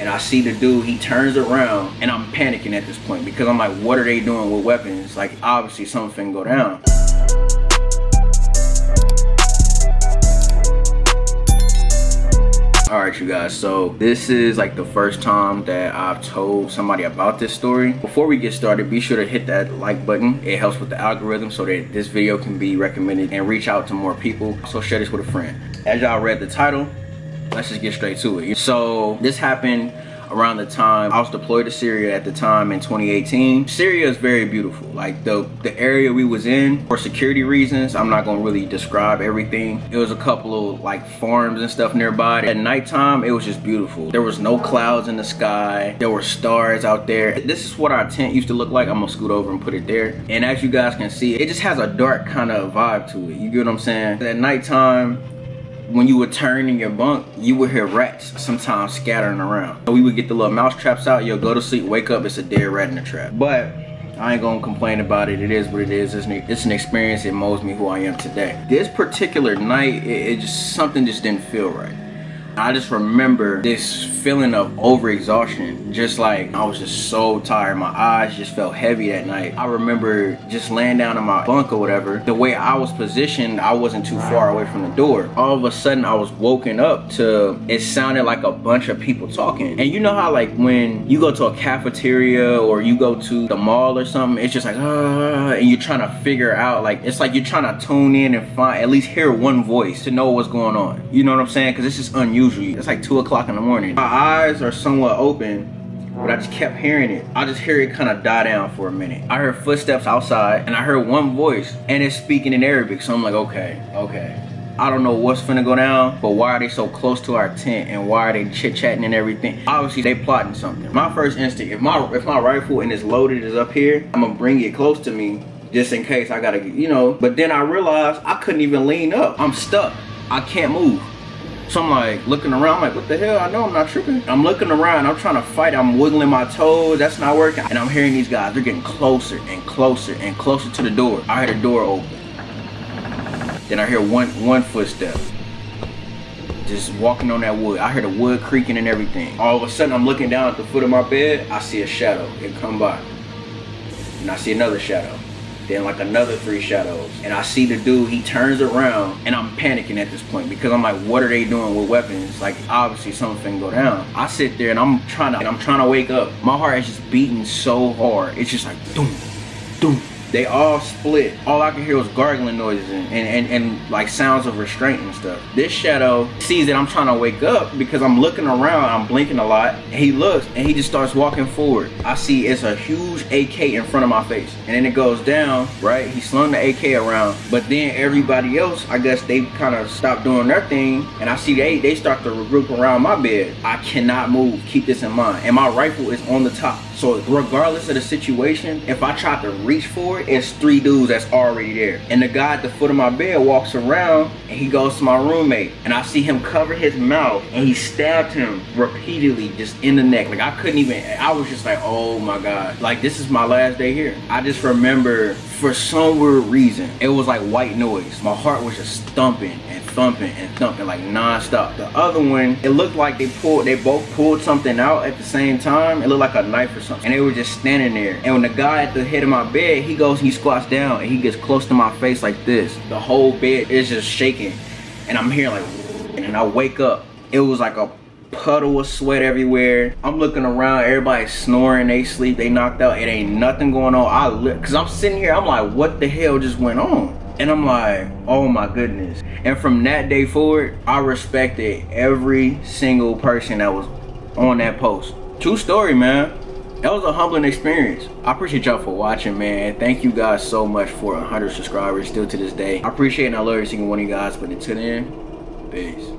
and I see the dude, he turns around and I'm panicking at this point because I'm like, what are they doing with weapons? Like obviously something go down. all right you guys so this is like the first time that i've told somebody about this story before we get started be sure to hit that like button it helps with the algorithm so that this video can be recommended and reach out to more people so share this with a friend as y'all read the title let's just get straight to it so this happened around the time I was deployed to Syria at the time in 2018. Syria is very beautiful. Like the, the area we was in for security reasons, I'm not gonna really describe everything. It was a couple of like farms and stuff nearby. At nighttime, it was just beautiful. There was no clouds in the sky. There were stars out there. This is what our tent used to look like. I'm gonna scoot over and put it there. And as you guys can see, it just has a dark kind of vibe to it. You get what I'm saying? At nighttime, when you would turn in your bunk, you would hear rats sometimes scattering around. We would get the little mouse traps out, you'll go to sleep, wake up, it's a dead rat in the trap. But I ain't gonna complain about it. It is what it is. It's an, it's an experience. It molds me who I am today. This particular night, it, it just something just didn't feel right. I just remember this feeling of overexhaustion. Just like I was just so tired. My eyes just felt heavy that night. I remember just laying down in my bunk or whatever. The way I was positioned, I wasn't too far away from the door. All of a sudden, I was woken up to it sounded like a bunch of people talking. And you know how like when you go to a cafeteria or you go to the mall or something, it's just like, uh, and you're trying to figure out like, it's like you're trying to tune in and find, at least hear one voice to know what's going on. You know what I'm saying? Because this is unusual usually. It's like 2 o'clock in the morning. My eyes are somewhat open, but I just kept hearing it. I just hear it kind of die down for a minute. I heard footsteps outside, and I heard one voice, and it's speaking in Arabic. So I'm like, okay, okay. I don't know what's finna go down, but why are they so close to our tent and why are they chit-chatting and everything? Obviously, they plotting something. My first instinct, if my if my rifle and it's loaded is up here, I'm gonna bring it close to me just in case I gotta, you know. But then I realized I couldn't even lean up. I'm stuck. I can't move. So I'm like looking around, I'm like, what the hell? I know I'm not tripping. I'm looking around, I'm trying to fight, I'm wiggling my toes, that's not working. And I'm hearing these guys, they're getting closer and closer and closer to the door. I hear the door open. Then I hear one one footstep. Just walking on that wood. I hear the wood creaking and everything. All of a sudden I'm looking down at the foot of my bed, I see a shadow. It come by. And I see another shadow then like another three shadows. And I see the dude, he turns around and I'm panicking at this point because I'm like, what are they doing with weapons? Like obviously something go down. I sit there and I'm trying to, and I'm trying to wake up. My heart is just beating so hard. It's just like, doom, doom, they all split. All I could hear was gargling noises and, and, and, and, like sounds of restraint and stuff. This shadow sees that I'm trying to wake up because I'm looking around, I'm blinking a lot. He looks and he just starts walking forward. I see it's a huge AK in front of my face. And then it goes down, right? He slung the AK around. But then everybody else, I guess they kind of stopped doing their thing. And I see they, they start to regroup around my bed. I cannot move, keep this in mind. And my rifle is on the top. So regardless of the situation, if I try to reach for it, it's three dudes that's already there. And the guy at the foot of my bed walks around and he goes to my roommate and I see him cover his mouth and he stabbed him repeatedly just in the neck. Like I couldn't even, I was just like, oh my God. Like this is my last day here. I just remember for some weird reason, it was like white noise. My heart was just thumping and thumping and thumping like non-stop. The other one, it looked like they pulled, they both pulled something out at the same time. It looked like a knife or something. And they were just standing there. And when the guy at the head of my bed, he goes, he squats down and he gets close to my face like this. The whole bed is just shaking. And I'm hearing like, and I wake up. It was like a puddle of sweat everywhere. I'm looking around, everybody's snoring, they sleep, they knocked out. It ain't nothing going on. I look, cause I'm sitting here, I'm like, what the hell just went on? And I'm like, oh my goodness. And from that day forward, I respected every single person that was on that post. True story, man. That was a humbling experience. I appreciate y'all for watching, man. Thank you guys so much for 100 subscribers still to this day. I appreciate and I love every single one of you guys. But until then, peace.